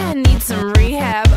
I need some rehab.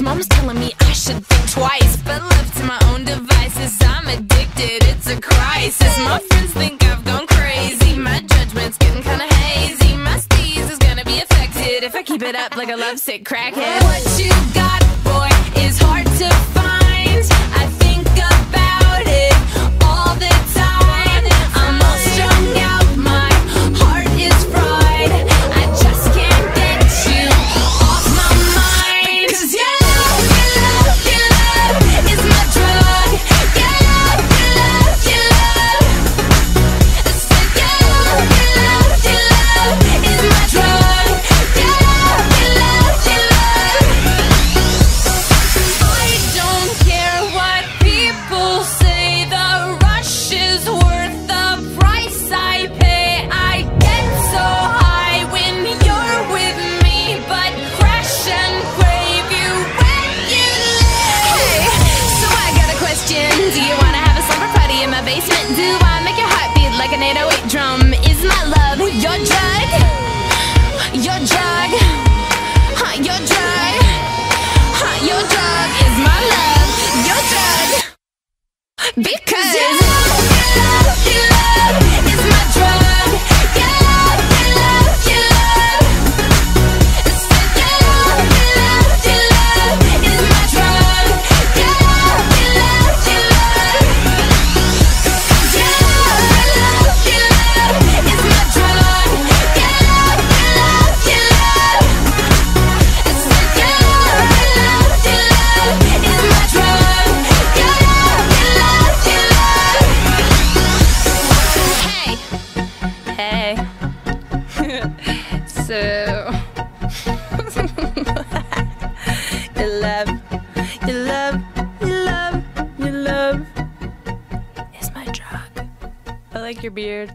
Mom's telling me I should think twice, but left to my own devices, I'm addicted. It's a crisis. My friends think I've gone crazy. My judgment's getting kinda hazy. My steez is gonna be affected if I keep it up like a lovesick crackhead. What you got, boy, is hard to find. basement do I make your heart beat like an 808 drum? Is my love your drug? Your drug? Huh, your drug? Huh, your drug is my love, your drug Because like your beard.